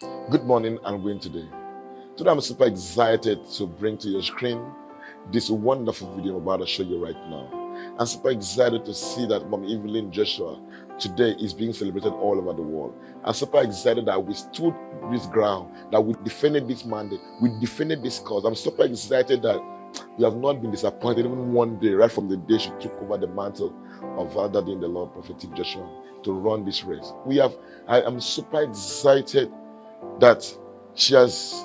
Good morning and going today. Today I'm super excited to bring to your screen this wonderful video I'm about to show you right now. I'm super excited to see that Mom Evelyn Joshua today is being celebrated all over the world. I'm super excited that we stood this ground, that we defended this mandate, we defended this cause. I'm super excited that we have not been disappointed even one day, right from the day she took over the mantle of Father in the Lord, Prophetic Joshua, to run this race. We have, I am super excited that she has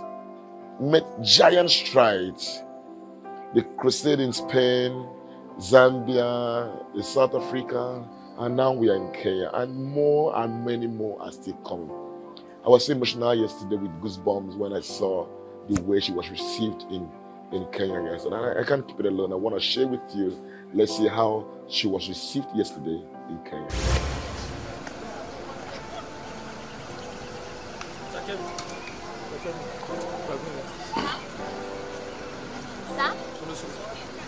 made giant strides. The crusade in Spain, Zambia, South Africa, and now we are in Kenya, and more and many more are still coming. I was so emotional yesterday with goosebumps when I saw the way she was received in, in Kenya, guys. And I, I can't keep it alone. I want to share with you. Let's see how she was received yesterday in Kenya. Ça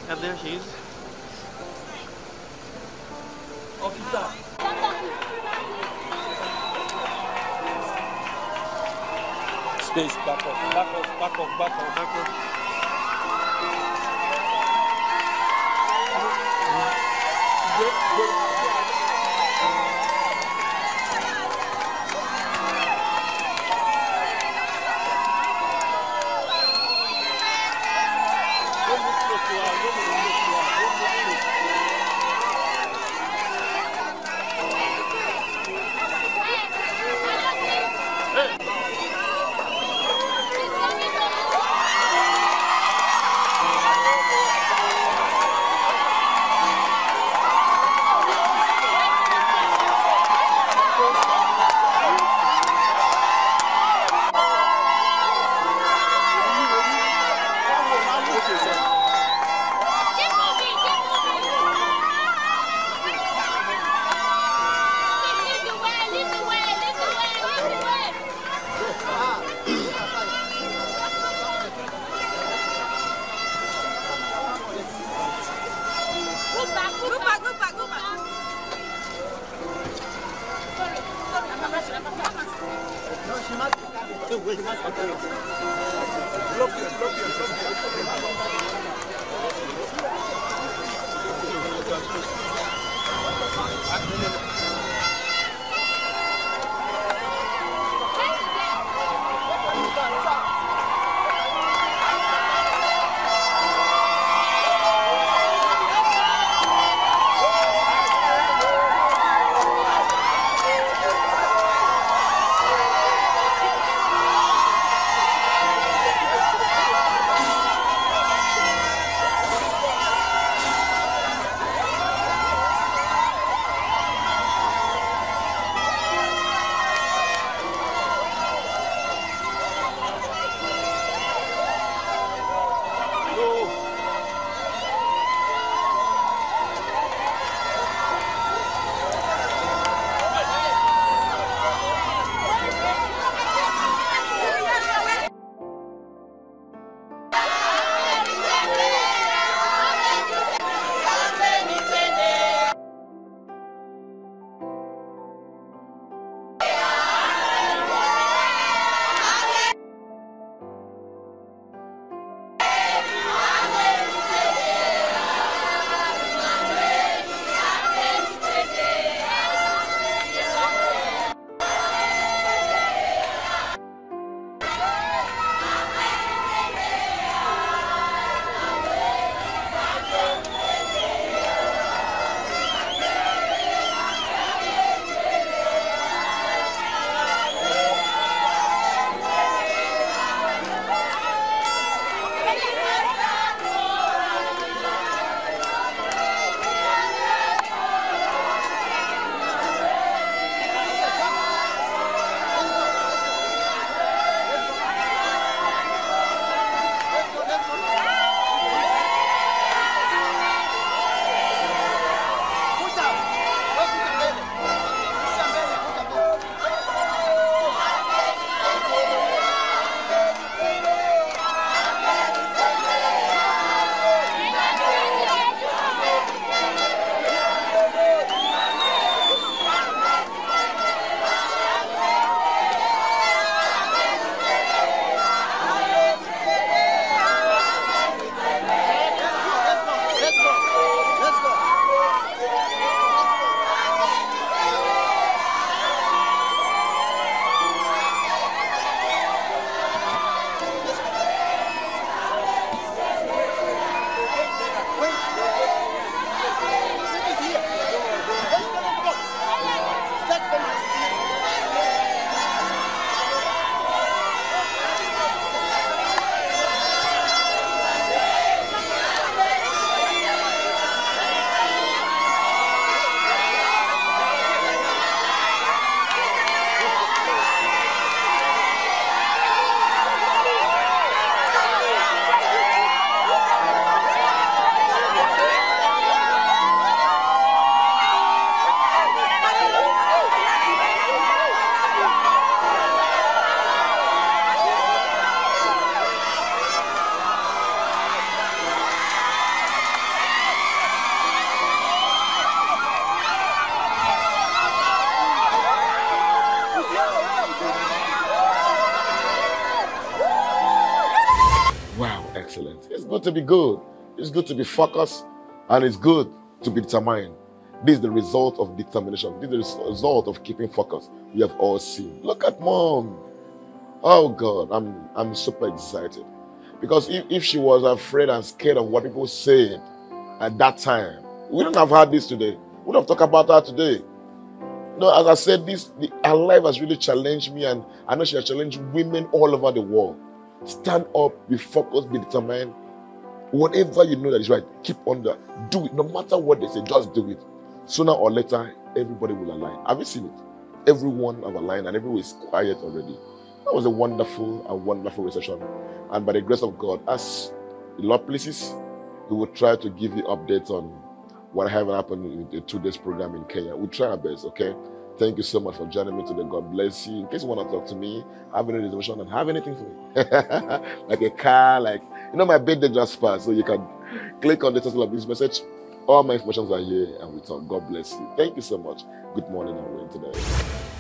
Cadê a X? Ó, fita. Space, back off, back off, back off, back off, back off. Vamos Gracias. Good to be good. It's good to be focused. And it's good to be determined. This is the result of determination. This is the result of keeping focus. We have all seen. Look at mom. Oh God, I'm I'm super excited. Because if, if she was afraid and scared of what people said at that time, we wouldn't have had this today. We would have talked about her today. No, as I said, this the, her life has really challenged me, and I know she has challenged women all over the world. Stand up, be focused, be determined. Whatever you know that is right, keep on that. Do it. No matter what they say, just do it. Sooner or later, everybody will align. Have you seen it? Everyone have aligned and everyone is quiet already. That was a wonderful and wonderful reception. And by the grace of God, as the Lord pleases, we will try to give you updates on what have happened in the two days program in Kenya. We'll try our best, okay? Thank you so much for joining me today. God bless you. In case you want to talk to me, have any reservation and have anything for me. like a car, like you know, my birthday just passed, so you can click on the title of this message. All my informations are here and we talk. God bless you. Thank you so much. Good morning and we're today.